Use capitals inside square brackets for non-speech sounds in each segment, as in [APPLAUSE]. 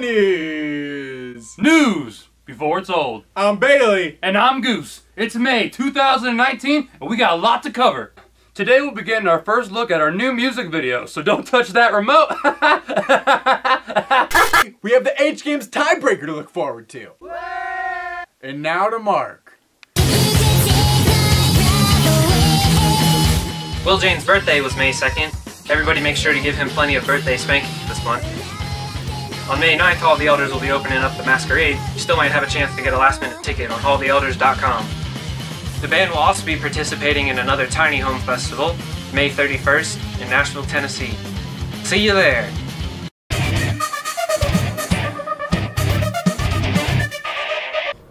News. News before it's old. I'm Bailey. And I'm Goose. It's May 2019, and we got a lot to cover. Today we'll begin our first look at our new music video, so don't touch that remote. [LAUGHS] we have the H Games tiebreaker to look forward to. And now to Mark. Will Jane's birthday was May 2nd. Everybody make sure to give him plenty of birthday spanking this month. On May 9th, Hall of the Elders will be opening up the Masquerade. You still might have a chance to get a last minute ticket on halloftheelders.com. The band will also be participating in another Tiny Home Festival, May 31st, in Nashville, Tennessee. See you there!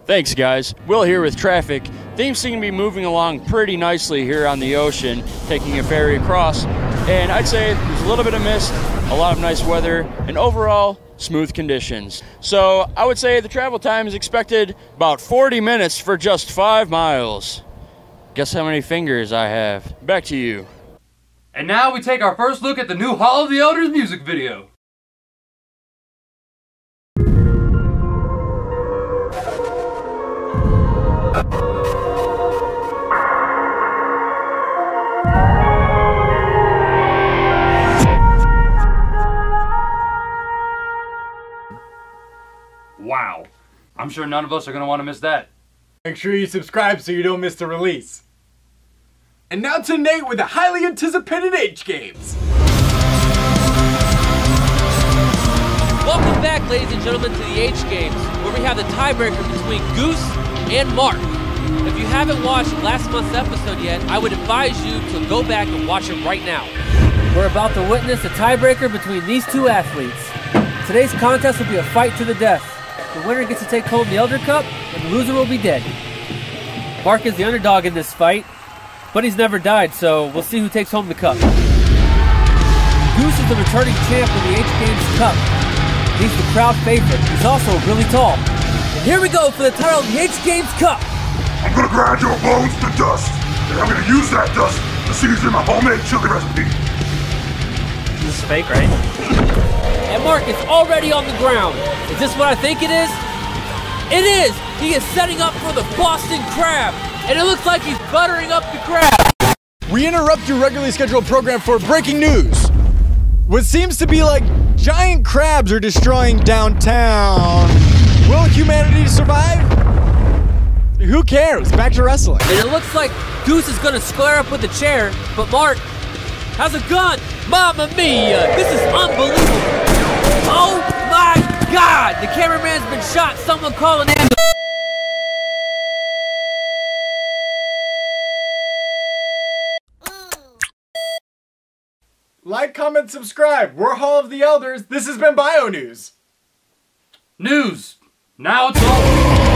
Thanks, guys. Will here with traffic. Things seem to be moving along pretty nicely here on the ocean, taking a ferry across. And I'd say there's a little bit of mist, a lot of nice weather, and overall, smooth conditions. So I would say the travel time is expected about 40 minutes for just five miles. Guess how many fingers I have? Back to you. And now we take our first look at the new Hall of the Elders music video. I'm sure none of us are going to want to miss that. Make sure you subscribe so you don't miss the release. And now to Nate with the highly anticipated H Games. Welcome back, ladies and gentlemen, to the H Games, where we have the tiebreaker between Goose and Mark. If you haven't watched last month's episode yet, I would advise you to go back and watch it right now. We're about to witness a tiebreaker between these two athletes. Today's contest will be a fight to the death. The winner gets to take home the Elder Cup, and the loser will be dead. Mark is the underdog in this fight, but he's never died, so we'll see who takes home the cup. Goose is the returning champ in the H Games Cup. He's the crowd favorite. He's also really tall. And here we go for the title of the H Games Cup. I'm gonna grind your bones to dust, and I'm gonna use that dust to season my homemade chili recipe. This is fake, right? And Mark is already on the ground. Is this what I think it is? It is! He is setting up for the Boston Crab! And it looks like he's buttering up the crab! We interrupt your regularly scheduled program for breaking news. What seems to be like giant crabs are destroying downtown. Will humanity survive? Who cares? Back to wrestling. And it looks like Goose is gonna square up with the chair, but Mark has a gun! Mamma mia! This is unbelievable! Oh my god! The cameraman's been shot! Someone call an ambulance! Like, comment, subscribe. We're Hall of the Elders. This has been Bio News. News. Now it's all. Shit!